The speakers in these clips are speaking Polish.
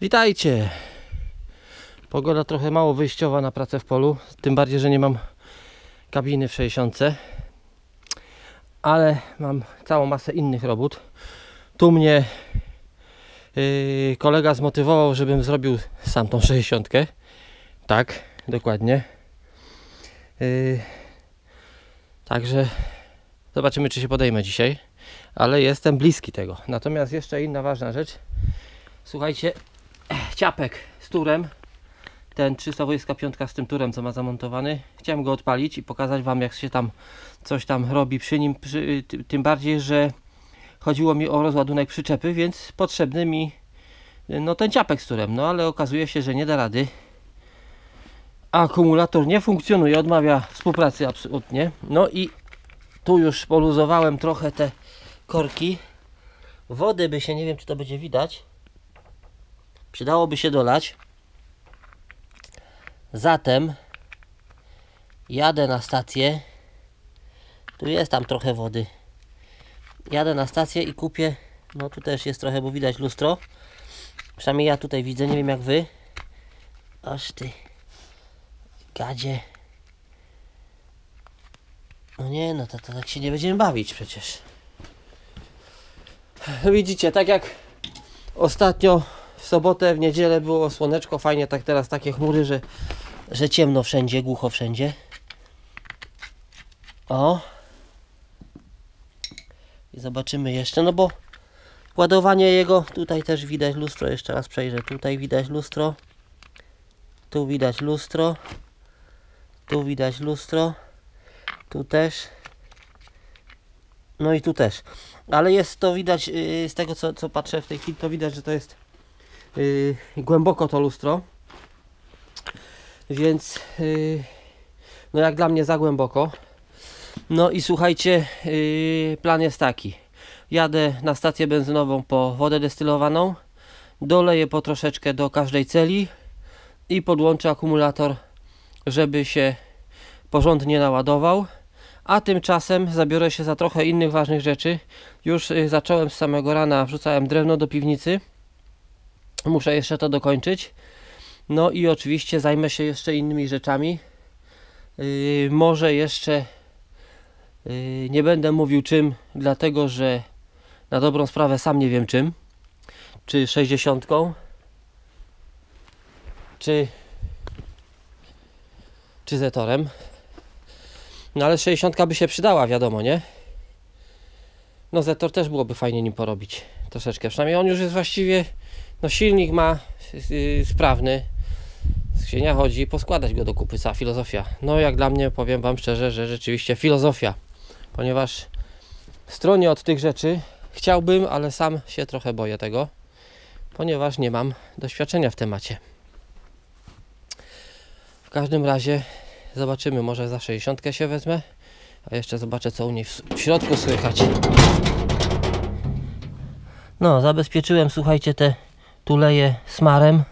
Witajcie! Pogoda trochę mało wyjściowa na pracę w polu, tym bardziej, że nie mam kabiny w 60. Ale mam całą masę innych robót. Tu mnie yy, kolega zmotywował, żebym zrobił sam tą 60. Tak, dokładnie. Yy, także zobaczymy, czy się podejmę dzisiaj. Ale jestem bliski tego. Natomiast jeszcze inna ważna rzecz. Słuchajcie, ciapek z turem, ten 325 z tym turem, co ma zamontowany. Chciałem go odpalić i pokazać Wam, jak się tam coś tam robi przy nim. Przy, ty- tym bardziej, że chodziło mi o rozładunek przyczepy, więc potrzebny mi no ten ciapek z turem. No ale okazuje się, że nie da rady. Akumulator nie funkcjonuje, odmawia współpracy absolutnie. No i tu już poluzowałem trochę te korki. Wody by się, nie wiem czy to będzie widać, przydałoby się dolać. Zatem jadę na stację. Tu jest tam trochę wody. Jadę na stację i kupię. No tu też jest trochę, bo widać lustro. Przynajmniej ja tutaj widzę, nie wiem jak wy. Aż ty. Gadzie. No nie, no to, to tak się nie będziemy bawić przecież. Widzicie, tak jak ostatnio w sobotę, w niedzielę było słoneczko, fajnie, tak teraz takie chmury, że, że ciemno wszędzie, głucho wszędzie. O. I zobaczymy jeszcze, no bo ładowanie jego, tutaj też widać lustro, jeszcze raz przejrzę, tutaj widać lustro, tu widać lustro, tu widać lustro, tu też, no i tu też. Ale jest to widać yy, z tego co, co patrzę w tej chwili, to widać, że to jest yy, głęboko to lustro. Więc yy, no jak dla mnie za głęboko. No i słuchajcie, yy, plan jest taki. Jadę na stację benzynową po wodę destylowaną, doleję po troszeczkę do każdej celi i podłączę akumulator, żeby się porządnie naładował. A tymczasem zabiorę się za trochę innych ważnych rzeczy. Już y, zacząłem z samego rana, wrzucałem drewno do piwnicy. Muszę jeszcze to dokończyć. No i oczywiście zajmę się jeszcze innymi rzeczami. Yy, może jeszcze yy, nie będę mówił czym, dlatego że na dobrą sprawę sam nie wiem czym. Czy 60, czy, czy Zetorem. No ale 60 by się przydała, wiadomo, nie? No Zetor też byłoby fajnie nim porobić. Troszeczkę. Przynajmniej on już jest właściwie. No silnik ma yy, sprawny. Skrzynia chodzi, poskładać go do kupy, cała filozofia. No jak dla mnie powiem Wam szczerze, że rzeczywiście filozofia. Ponieważ stronie od tych rzeczy chciałbym, ale sam się trochę boję tego. Ponieważ nie mam doświadczenia w temacie. W każdym razie Zobaczymy, może za 60 się wezmę. A jeszcze zobaczę, co u niej w, środku słychać. No, zabezpieczyłem, słuchajcie, te tuleje smarem.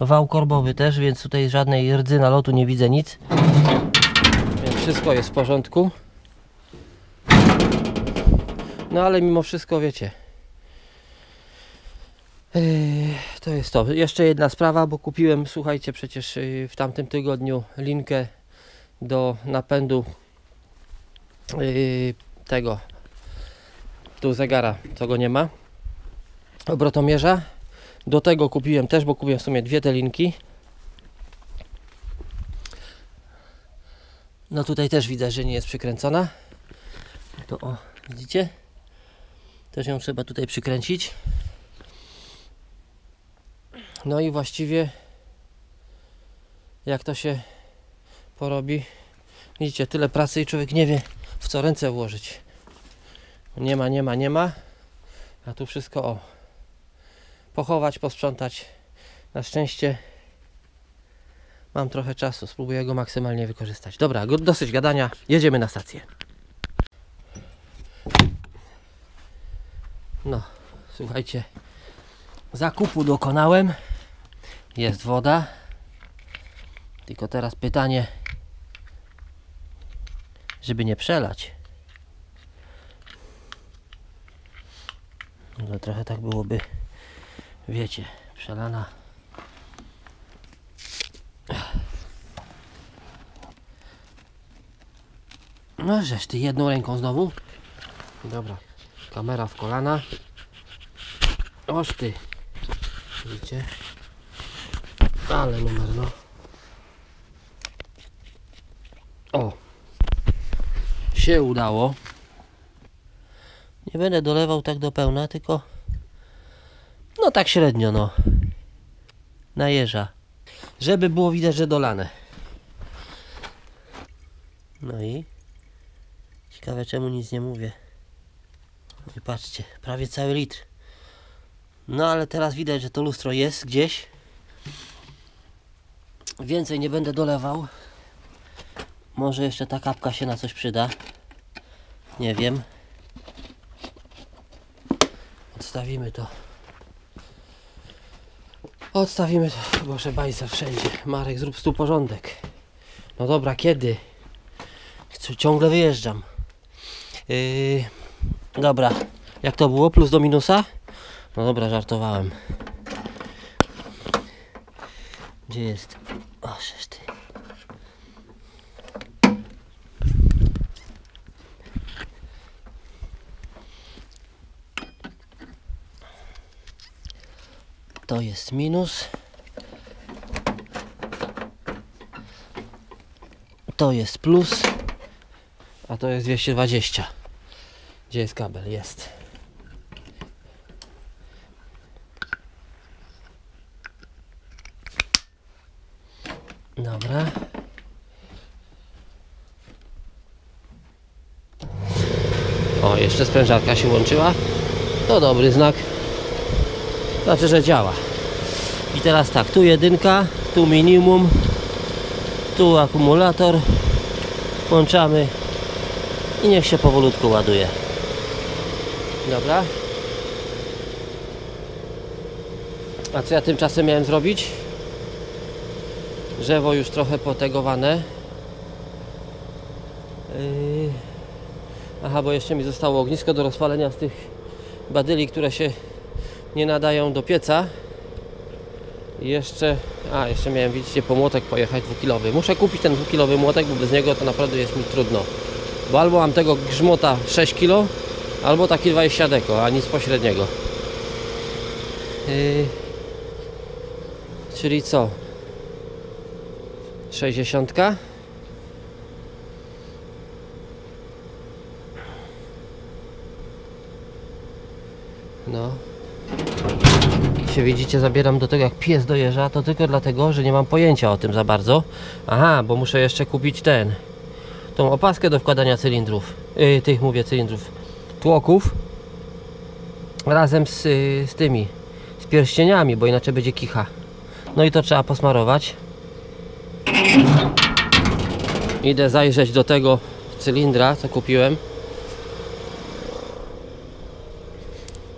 Wał korbowy też, więc tutaj żadnej rdzy nalotu nie widzę nic. Więc wszystko jest w porządku. No ale mimo wszystko, wiecie, Yy, To jest to. Jeszcze jedna sprawa, bo kupiłem, słuchajcie, przecież yy, w tamtym tygodniu linkę do napędu yy, tego tu zegara, co go nie ma, obrotomierza. Do tego kupiłem też, bo kupiłem w sumie dwie te linki. No tutaj też widzę, że nie jest przykręcona. To o, widzicie? Też ją trzeba tutaj przykręcić. No i właściwie jak to się porobi, widzicie, tyle pracy i człowiek nie wie w co ręce włożyć. Nie ma, nie ma, nie ma. A tu wszystko o. Pochować, posprzątać. Na szczęście mam trochę czasu, spróbuję go maksymalnie wykorzystać. Dobra, dosyć gadania, jedziemy na stację. No, słuchajcie, zakupu dokonałem. Jest woda. Tylko teraz pytanie, żeby nie przelać. No trochę tak byłoby, wiecie, przelana. No żeż ty jedną ręką znowu. Dobra, kamera w kolana. Oż ty. Widzicie? Ale numer no. O. Się udało. Nie będę dolewał tak do pełna, tylko no tak średnio no. Na jeża. Żeby było widać, że dolane. No i ciekawe czemu nic nie mówię. I patrzcie, prawie cały litr. No ale teraz widać, że to lustro jest gdzieś. Więcej nie będę dolewał. Może jeszcze ta kapka się na coś przyda. Nie wiem. Odstawimy to. Odstawimy to. Boże, bajsa wszędzie. Marek, zrób tu porządek. No dobra, kiedy? Ciągle wyjeżdżam. Yy, dobra. Jak to było? Plus do minusa? No dobra, żartowałem. Gdzie jest? O, To jest minus. To jest plus. A to jest 220. Gdzie jest kabel? Jest. Dobra. O, jeszcze sprężarka się łączyła. To dobry znak. Znaczy, że działa. I teraz tak, tu jedynka, tu minimum, tu akumulator. Włączamy i niech się powolutku ładuje. Dobra. A co ja tymczasem miałem zrobić? Drzewo już trochę potegowane. Yy... Aha, bo jeszcze mi zostało ognisko do rozpalenia z tych badyli, które się nie nadają do pieca. Jeszcze, a jeszcze miałem, widzicie, po młotek pojechać dwukilowy. Muszę kupić ten dwukilowy młotek, bo bez niego to naprawdę jest mi trudno. Bo albo mam tego grzmota 6 kg, albo taki 20 deko, a nic pośredniego. Yy, czyli co? 60. No. Się widzicie, zabieram do tego jak pies dojeżdża, to tylko dlatego, że nie mam pojęcia o tym za bardzo. Aha, bo muszę jeszcze kupić ten. Tą opaskę do wkładania cylindrów. Yy, tych mówię cylindrów. Tłoków. Razem z, yy, z tymi. Z pierścieniami, bo inaczej będzie kicha. No i to trzeba posmarować. Idę zajrzeć do tego cylindra, co kupiłem.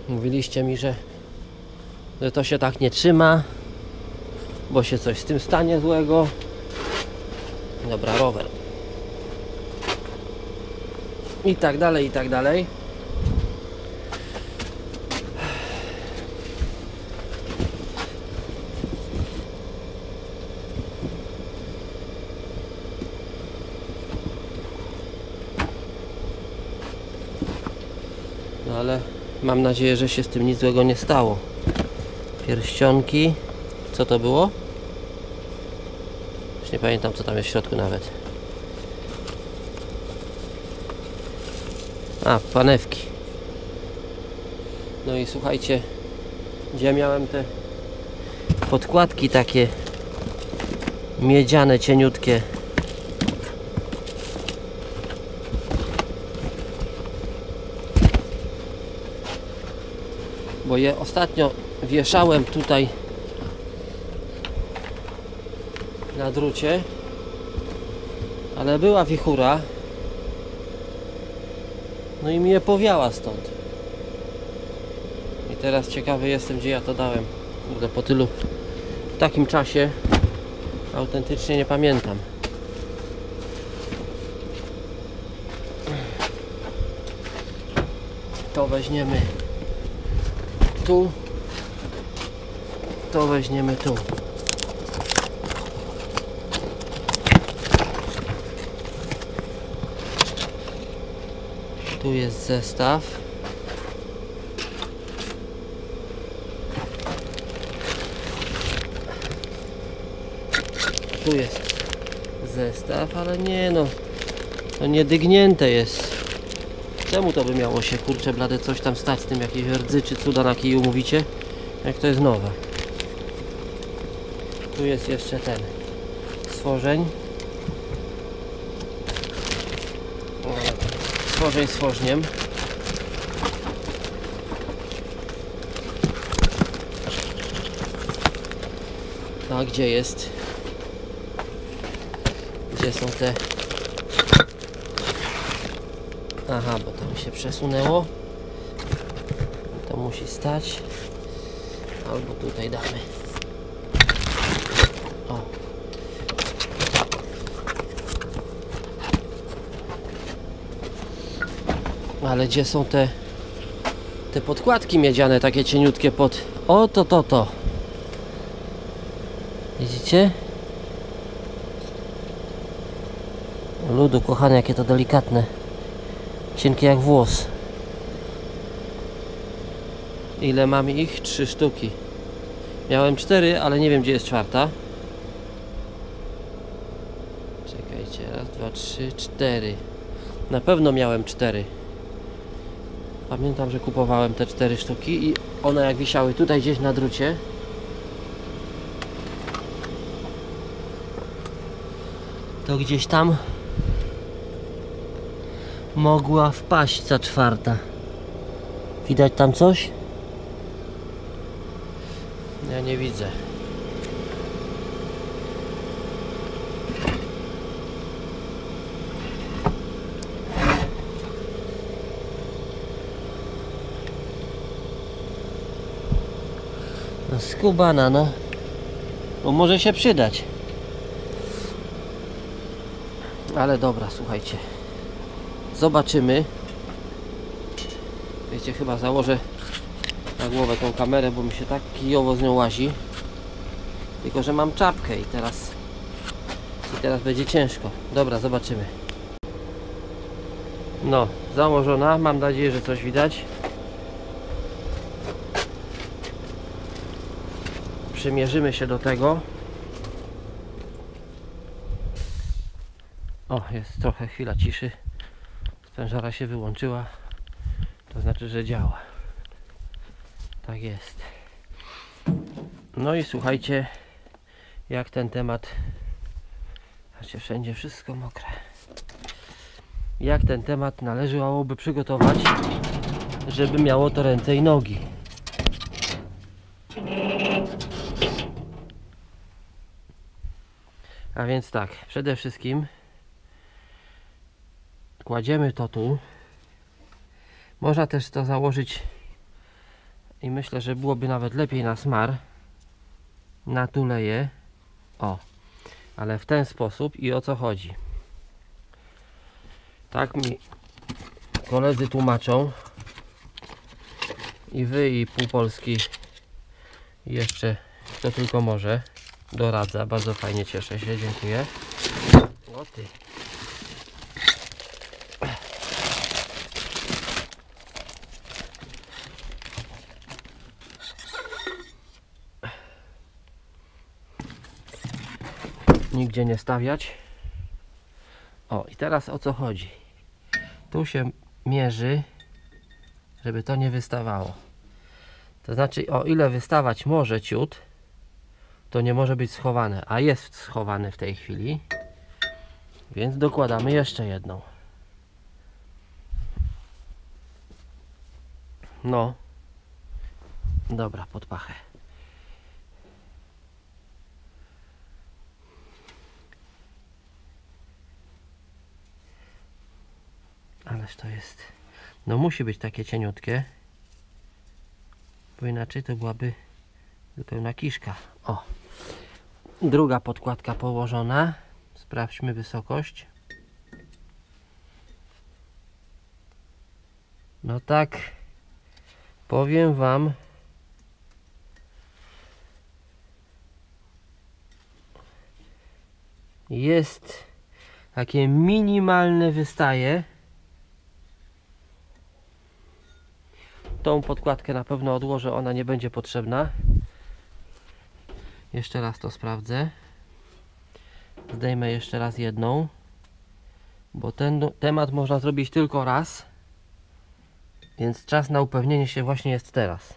Mówiliście mi, że, że to się tak nie trzyma, bo się coś z tym stanie złego. Dobra, rower. I tak dalej, i tak dalej. No ale mam nadzieję, że się z tym nic złego nie stało. Pierścionki. Co to było? Już nie pamiętam co tam jest w środku nawet. A, panewki. No i słuchajcie, gdzie miałem te podkładki takie miedziane, cieniutkie. Bo je ostatnio wieszałem tutaj na drucie, ale była wichura. No i mi je powiała stąd. I teraz ciekawy jestem, gdzie ja to dałem. Kurde, po tylu w takim czasie autentycznie nie pamiętam. To weźmiemy tu. To weźmiemy tu. Tu jest zestaw. Tu jest zestaw, ale nie no. To nie dygnięte jest. Czemu to by miało się kurczę blade coś tam stać z tym jakieś rdzy czy cuda na kiju mówicie? Jak to jest nowe. Tu jest jeszcze ten stworzeń. Stworzeń stworzniem. A gdzie jest? Gdzie są te? Aha, bo to mi się przesunęło. To musi stać. Albo tutaj damy. Ale gdzie są te te podkładki miedziane, takie cieniutkie pod... O, to, to, to. Widzicie? Ludu, kochane, jakie to delikatne. Cienkie jak włos. Ile mam ich? Trzy sztuki. Miałem cztery, ale nie wiem gdzie jest czwarta. Czekajcie, raz, dwa, trzy, cztery. Na pewno miałem cztery. Pamiętam, że kupowałem te cztery sztuki i one jak wisiały tutaj gdzieś na drucie. To gdzieś tam mogła wpaść ta czwarta. Widać tam coś? Ja nie widzę. No skubana, no. Bo może się przydać. Ale dobra, słuchajcie. Zobaczymy. Wiecie, chyba założę na głowę tą kamerę, bo mi się tak kijowo z nią łazi. Tylko, że mam czapkę i teraz i teraz będzie ciężko. Dobra, zobaczymy. No, założona. Mam nadzieję, że coś widać. Przymierzymy się do tego. O, jest trochę chwila ciszy. Sprężara się wyłączyła. To znaczy, że działa. Tak jest. No i słuchajcie, jak ten temat. Znaczy, wszędzie wszystko mokre. Jak ten temat należałoby przygotować, żeby miało to ręce i nogi. A więc tak, przede wszystkim kładziemy to tu. Można też to założyć i myślę, że byłoby nawet lepiej na smar. Na tuleje. O, ale w ten sposób i o co chodzi. Tak mi koledzy tłumaczą i wy i pół Polski i jeszcze kto tylko może doradza, bardzo fajnie cieszę się, dziękuję. O ty. Nigdzie nie stawiać. O i teraz o co chodzi? Tu się mierzy żeby to nie wystawało. To znaczy o ile wystawać może ciut to nie może być schowane, a jest schowane w tej chwili. Więc dokładamy jeszcze jedną. No. Dobra, pod pachę. Ależ to jest. No musi być takie cieniutkie. Bo inaczej to byłaby Pełna kiszka. O. Druga podkładka położona. Sprawdźmy wysokość. No tak, powiem Wam, jest takie minimalne wystaje. Tą podkładkę na pewno odłożę, ona nie będzie potrzebna. Jeszcze raz to sprawdzę. Zdejmę jeszcze raz jedną, bo ten temat można zrobić tylko raz, więc czas na upewnienie się właśnie jest teraz.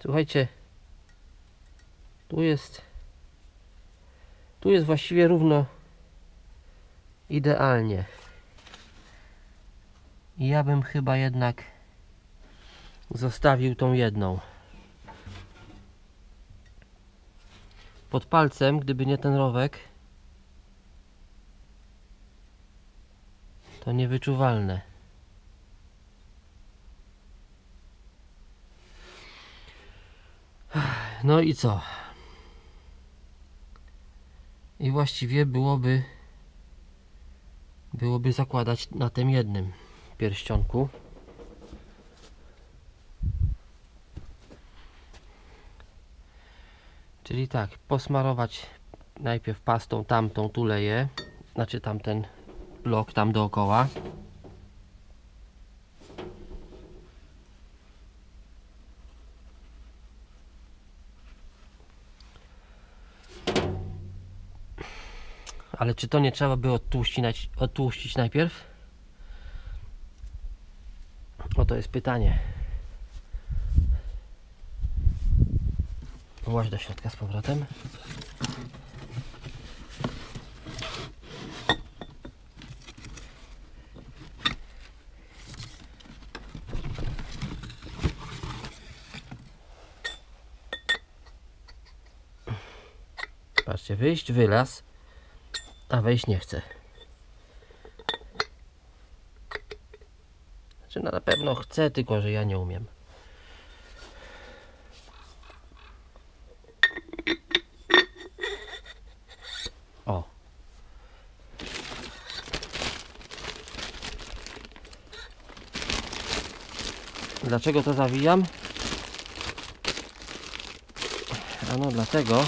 Słuchajcie, tu jest tu jest właściwie równo idealnie. I ja bym chyba jednak zostawił tą jedną. Pod palcem, gdyby nie ten rowek, to niewyczuwalne. No i co? I właściwie byłoby byłoby zakładać na tym jednym pierścionku. Czyli tak, posmarować najpierw pastą tamtą tuleję, znaczy tamten blok tam dookoła. Ale czy to nie trzeba by odtłuścić, odtłuścić najpierw? Oto jest pytanie. Właź do środka z powrotem. Patrzcie, wyjść, wylaz, a wejść nie chce. Znaczy no, na pewno chce, tylko że ja nie umiem. Dlaczego to zawijam? Ano dlatego,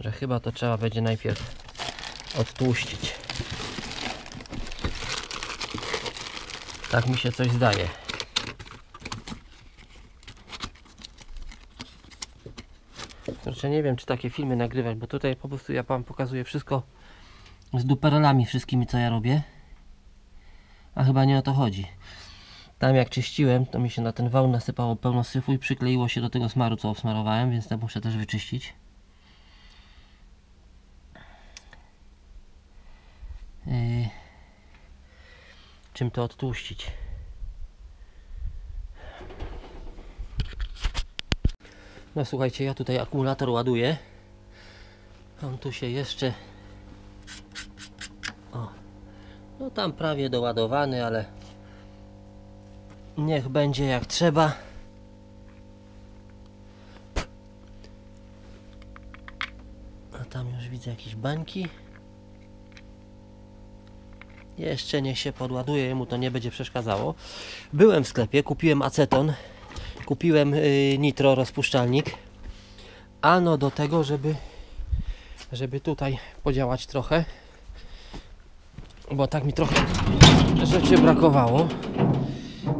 że chyba to trzeba będzie najpierw odtłuścić. Tak mi się coś zdaje. Kurczę, nie wiem, czy takie filmy nagrywać, bo tutaj po prostu ja Wam pokazuję wszystko z duperelami wszystkimi, co ja robię. A chyba nie o to chodzi. Tam jak czyściłem, to mi się na ten wał nasypało pełno syfu i przykleiło się do tego smaru, co obsmarowałem, więc to muszę też wyczyścić. Yy, czym to odtłuścić? No słuchajcie, ja tutaj akumulator ładuję. On tu się jeszcze. O. No tam prawie doładowany, ale niech będzie jak trzeba. A tam już widzę jakieś bańki. Jeszcze niech się podładuje, mu to nie będzie przeszkadzało. Byłem w sklepie, kupiłem aceton, kupiłem y, nitro rozpuszczalnik. Ano do tego, żeby żeby tutaj podziałać trochę. Bo tak mi trochę rzeczy brakowało.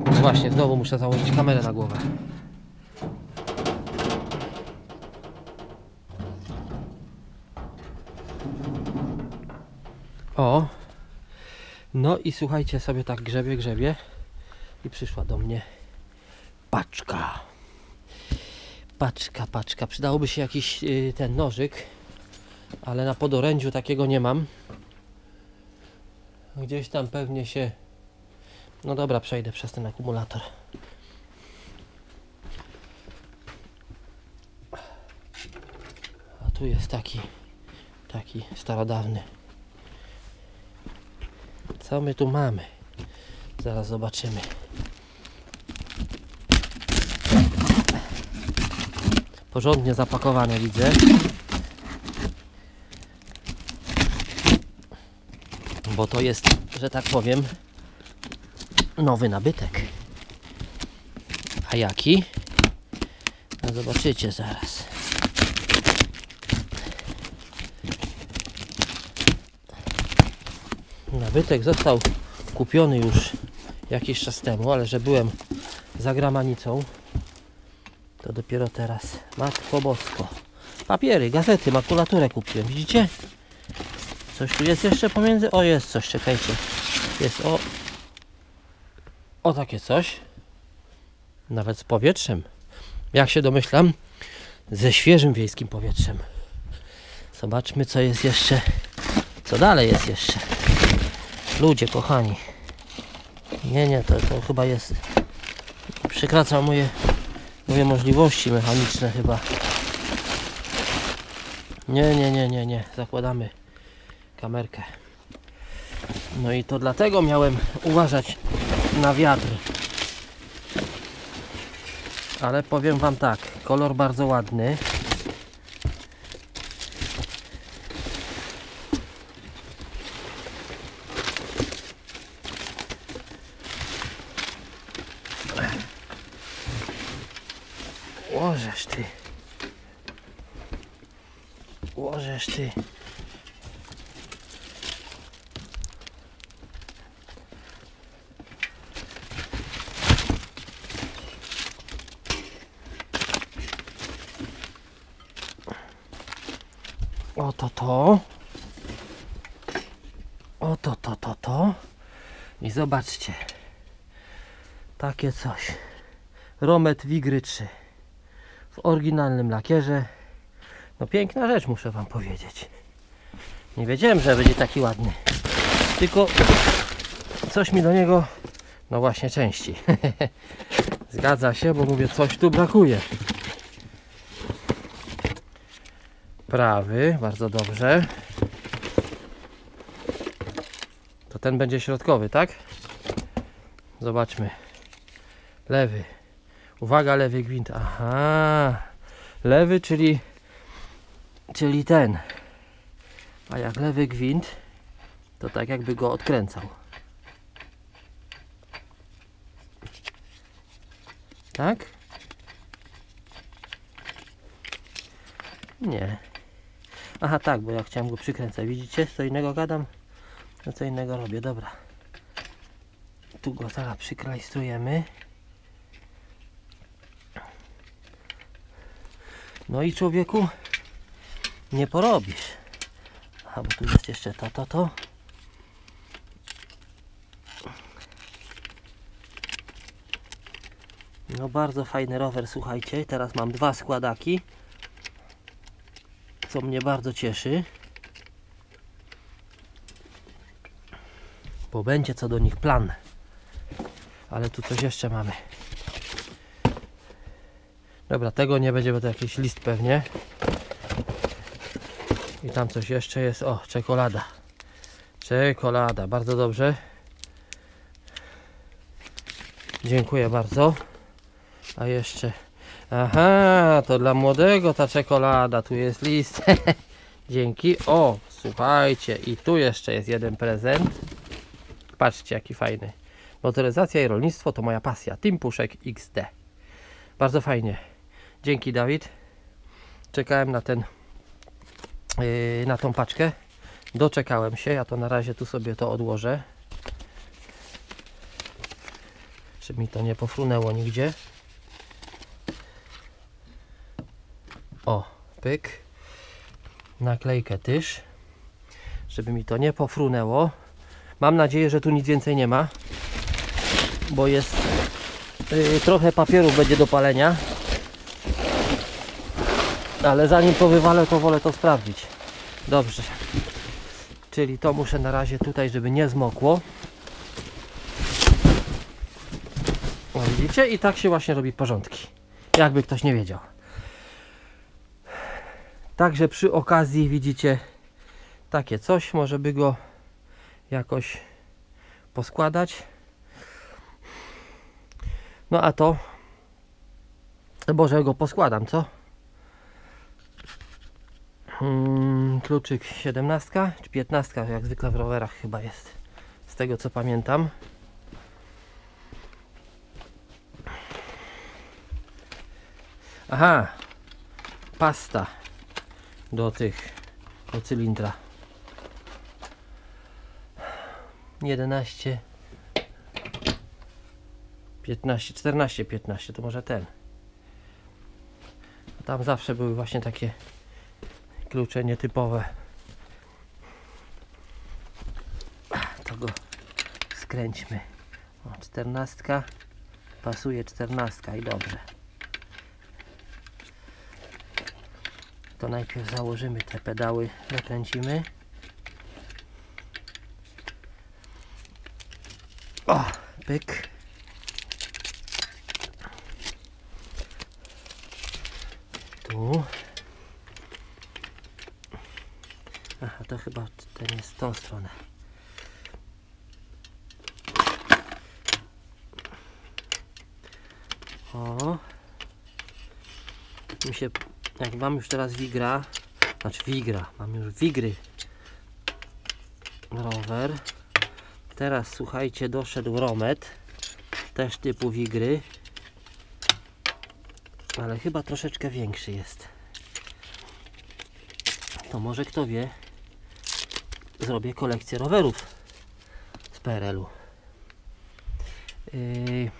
Właśnie, znowu muszę założyć kamerę na głowę. O, no i słuchajcie, sobie tak grzebie, grzebie i przyszła do mnie paczka. Paczka, paczka. Przydałoby się jakiś y, ten nożyk, ale na podorędziu takiego nie mam. Gdzieś tam pewnie się. No dobra, przejdę przez ten akumulator. A tu jest taki, taki starodawny. Co my tu mamy? Zaraz zobaczymy. Porządnie zapakowane widzę. Bo to jest, że tak powiem, nowy nabytek. A jaki? Zobaczycie zaraz. Nabytek został kupiony już jakiś czas temu, ale że byłem za gramanicą, to dopiero teraz. Matko Bosko. Papiery, gazety, makulaturę kupiłem. Widzicie? Coś tu jest jeszcze pomiędzy? O, jest coś, czekajcie. Jest o... O takie coś. Nawet z powietrzem. Jak się domyślam, ze świeżym wiejskim powietrzem. Zobaczmy, co jest jeszcze. Co dalej jest jeszcze. Ludzie, kochani. Nie, nie, to, to chyba jest. Przekracza moje, moje możliwości mechaniczne chyba. Nie, nie, nie, nie, nie. Zakładamy kamerkę. No i to dlatego miałem uważać na wiatr. Ale powiem Wam tak, kolor bardzo ładny. Łożesz ty. Łożesz ty. Oto to. Oto to, to, to. I zobaczcie. Takie coś. Romet Wigry 3. W oryginalnym lakierze. No piękna rzecz, muszę Wam powiedzieć. Nie wiedziałem, że będzie taki ładny. Tylko coś mi do niego, no właśnie części. Zgadza się, bo mówię, coś tu brakuje. Prawy, bardzo dobrze. To ten będzie środkowy, tak? Zobaczmy. Lewy. Uwaga, lewy gwint. Aha. Lewy, czyli czyli ten. A jak lewy gwint, to tak jakby go odkręcał. Tak? Nie. Aha, tak, bo ja chciałem go przykręcać. Widzicie? Co innego gadam, no co innego robię. Dobra. Tu go zaraz przyklejstrujemy. No i człowieku, nie porobisz. A bo tu jest jeszcze to, to, to. No bardzo fajny rower, słuchajcie. Teraz mam dwa składaki. Co mnie bardzo cieszy. Bo będzie co do nich plan. Ale tu coś jeszcze mamy. Dobra, tego nie będzie, bo to jakiś list pewnie. I tam coś jeszcze jest. O, czekolada. Czekolada, bardzo dobrze. Dziękuję bardzo. A jeszcze. Aha, to dla młodego ta czekolada. Tu jest list. Dzięki. O, słuchajcie, i tu jeszcze jest jeden prezent. Patrzcie, jaki fajny. Motoryzacja i rolnictwo to moja pasja. Team Puszek XD. Bardzo fajnie. Dzięki Dawid. Czekałem na ten yy, na tą paczkę. Doczekałem się. Ja to na razie tu sobie to odłożę. Żeby mi to nie pofrunęło nigdzie. O, pyk. Naklejkę tyż. Żeby mi to nie pofrunęło. Mam nadzieję, że tu nic więcej nie ma. Bo jest yy, trochę papierów będzie do palenia. Ale zanim to wywalę, to wolę to sprawdzić. Dobrze. Czyli to muszę na razie tutaj, żeby nie zmokło. O, widzicie? I tak się właśnie robi porządki. Jakby ktoś nie wiedział. Także przy okazji widzicie takie coś. Może by go jakoś poskładać. No a to Boże go poskładam, co? Hmm, kluczyk 17 czy 15, jak zwykle w rowerach chyba jest. Z tego co pamiętam. Aha, pasta do tych, do cylindra. 11 15, 14, 15 to może ten. Tam zawsze były właśnie takie klucze nietypowe. To go skręćmy. O, 14 pasuje 14 i dobrze. To najpierw założymy te pedały, zakręcimy. O, pyk. Tu. Aha, to chyba ten jest w tą stronę. O. Mi się, jak mam już teraz wigra, znaczy wigra, mam już wigry rower. Teraz słuchajcie, doszedł romet, też typu wigry, ale chyba troszeczkę większy jest. To może kto wie, zrobię kolekcję rowerów z PRL-u. Yy...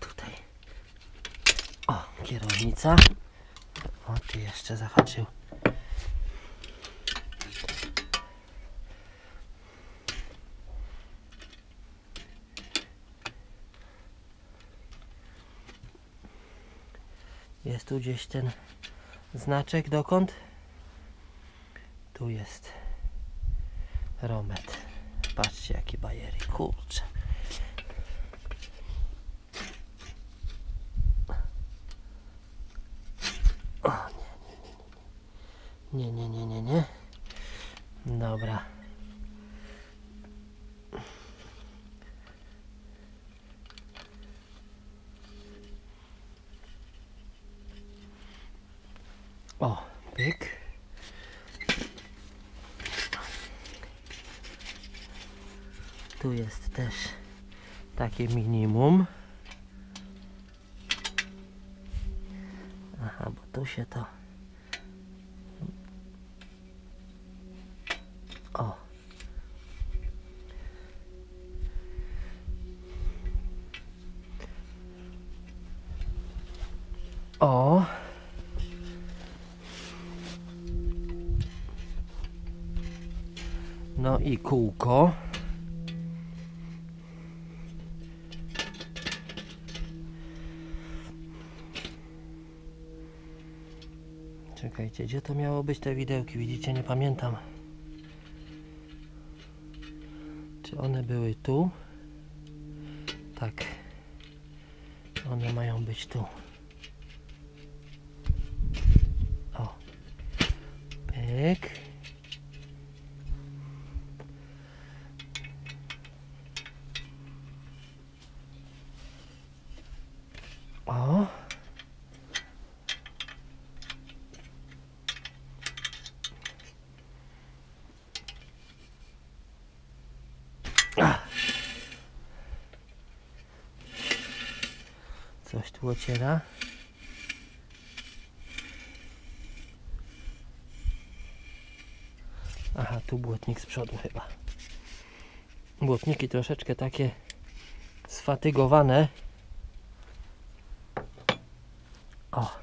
Tutaj. O, kierownica. O, tu jeszcze zahaczył. Jest tu gdzieś ten znaczek dokąd? Tu jest romet. Patrzcie jakie bajery, kurczę. O, nie, nie, nie, nie, nie, nie. Dobra. O, pyk. Tu jest też takie minimum. Aha, bo tu się to. Kółko. Czekajcie, gdzie to miało być te widełki? Widzicie, nie pamiętam. Czy one były tu? Tak. One mają być tu. O. Pyk. O. Ach. Coś tu ociera. Aha, tu błotnik z przodu chyba. Błotniki troszeczkę takie sfatygowane. O.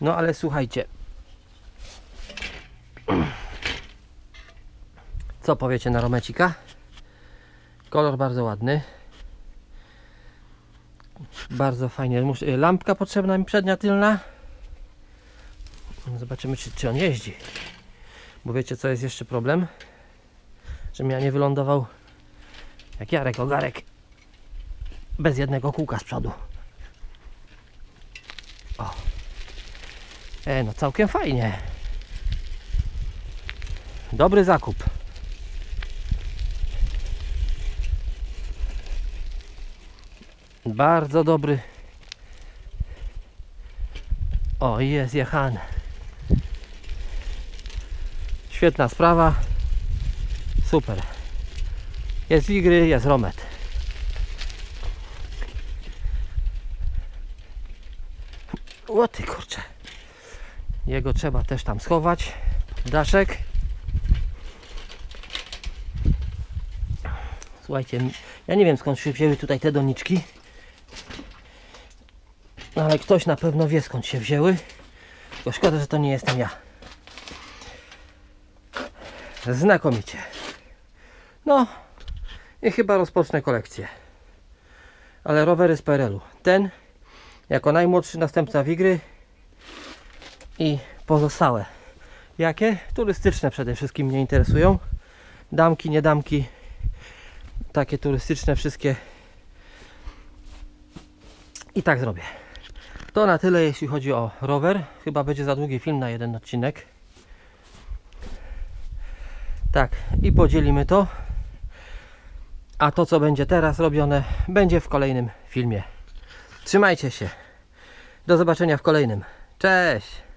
No ale słuchajcie. Co powiecie na romecika? Kolor bardzo ładny. Bardzo fajnie. Y, Lampka potrzebna mi przednia, tylna. Zobaczymy, czy, czy on jeździ. Bo wiecie, co jest jeszcze problem? Żebym ja nie wylądował jak Jarek Ogarek bez jednego kółka z przodu. O. E, no całkiem fajnie. Dobry zakup. Bardzo dobry. O, jest jechany. Świetna sprawa. Super. Jest wigry, jest romet. O ty kurczę. Jego trzeba też tam schować. Daszek. Słuchajcie, ja nie wiem skąd się wzięły tutaj te doniczki. No ale ktoś na pewno wie skąd się wzięły. Tylko szkoda, że to nie jestem ja. Znakomicie. No i chyba rozpocznę kolekcję. Ale rowery z PRL-u. Ten jako najmłodszy następca Wigry i pozostałe. Jakie? Turystyczne przede wszystkim mnie interesują. Damki, nie damki. Takie turystyczne wszystkie. I tak zrobię. To na tyle jeśli chodzi o rower. Chyba będzie za długi film na jeden odcinek. Tak, i podzielimy to. A to, co będzie teraz robione, będzie w kolejnym filmie. Trzymajcie się. Do zobaczenia w kolejnym. Cześć!